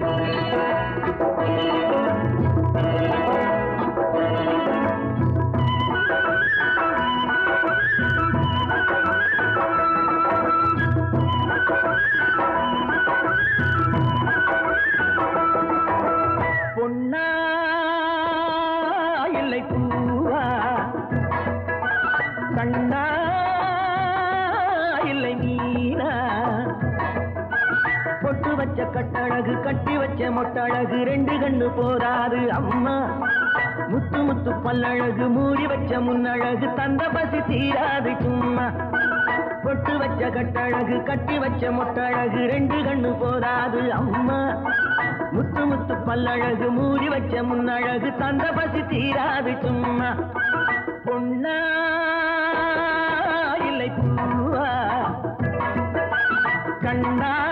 பொன்னா வச்ச கட்டழகு கட்டி வச்ச மொட்டழகு ரெண்டு கண்ணு போராது அம்மா. முத்து முத்து பல்லழகு மூடி வச்ச முன்னழகு தந்த பசி தீராது சும்மா. பொட்டு வச்ச கட்டழகு கட்டி வச்ச மொட்டழகு ரெண்டு கண்ணு போராது அம்மா. முத்து முத்து பல்லழகு மூடி வச்ச முன்னழகு தந்த பசி தீராது சும்மா. பொண்ணா இல்லை பூவா. கண்ணா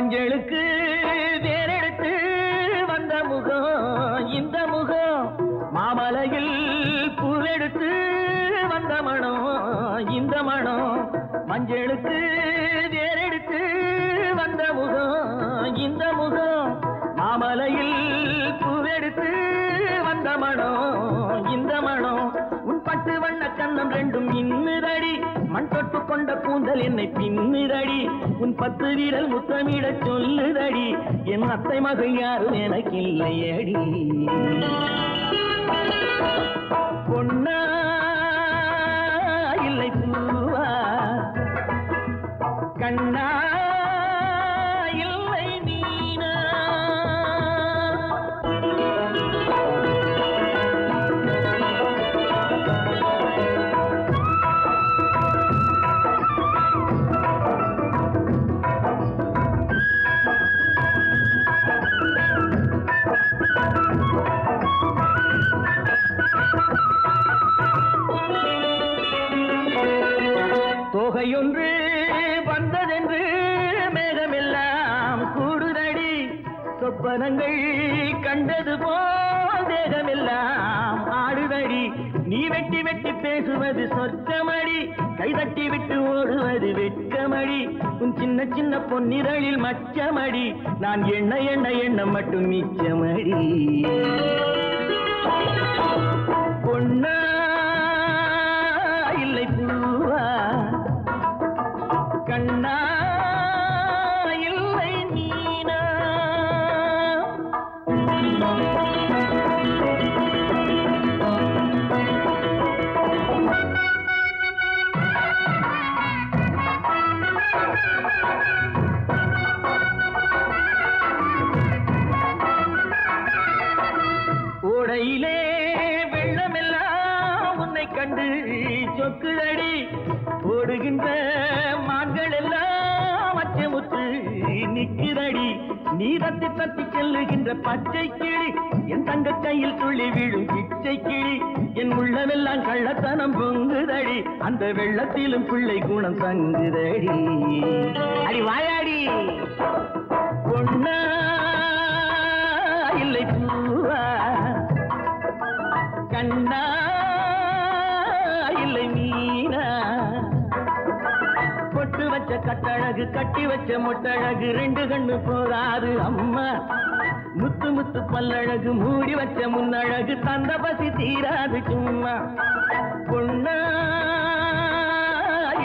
மஞ்சளுக்கு வேறெடுத்து வந்த முகம் இந்த முகம். மாமலையில் பூவெடுத்து வந்த மனம் இந்த மனம். மஞ்சளுக்கு வேறெடுத்து வந்த முகம் இந்த முகம். மாமலையில் பூவெடுத்து வந்த மனம் இந்த மனம். உன் பட்டு வண்ண கண்ணம் ரெண்டும் இன்னுதடி. மண் தொட்டு கொண்ட கூந்தல் என்னை பின்னுதடி. உன் பத்து வீரல் முத்தமிட சொல்லுதடி. என் அத்தை மகன் யாரும் எனக்கு இல்லையடி பொன்னா சொப்பனங்கள் கண்டது போல் தேகமெல்லாம் ஆடுதடி நீ வெட்டி வெட்டி பேசுவது சொர்க்கமடி. கைதட்டி விட்டு ஓடுவது வெட்கமடி. உன் சின்ன சின்ன பொன்னிரளில் மச்சமடி. நான் எண்ண எண்ண எண்ணம் மட்டும் மிச்சமடி. கண்டு சொக்குதடி ஓடுகின்ற மான்கள் எல்லாம் அச்சமுத்து நிக்குதடி நீ தத்தி தத்தி செல்லுகின்ற பச்சை கிளி என் தங்க கையில் துள்ளி விழும் பிச்சை கிளி. என் உள்ளமெல்லாம் கள்ளத்தனம் பொங்குதடி அந்த வெள்ளத்திலும் பிள்ளை குணம் தங்குதடி. அடி வாயாடி. பொன்னா இல்லை பூவா. கண்ணா வச்ச கட்டழகு கட்டி வச்ச மொட்டழகு ரெண்டு கண்ணு போதாது அம்மா. முத்து முத்து பல்லழகு மூடி வச்ச முன்னழகு தந்த பசி தீராது சும்மா. பொண்ணா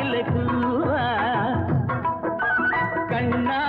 இல்லை கண்ணா